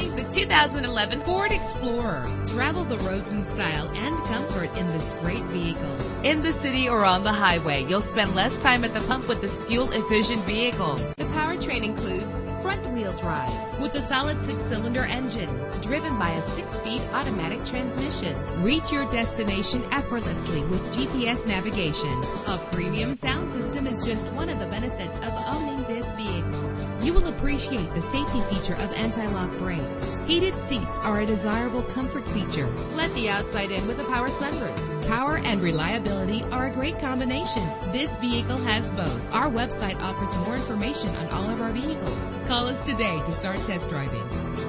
The 2011 Ford Explorer. Travel the roads in style and comfort in this great vehicle. In the city or on the highway, you'll spend less time at the pump with this fuel-efficient vehicle. The powertrain includes front-wheel drive with a solid six-cylinder engine driven by a six-speed automatic transmission. Reach your destination effortlessly with GPS navigation. A premium sound system is just one of the benefits of owning this vehicle. Appreciate the safety feature of anti-lock brakes. Heated seats are a desirable comfort feature. Let the outside in with a power sunroof. Power and reliability are a great combination. This vehicle has both. Our website offers more information on all of our vehicles. Call us today to start test driving.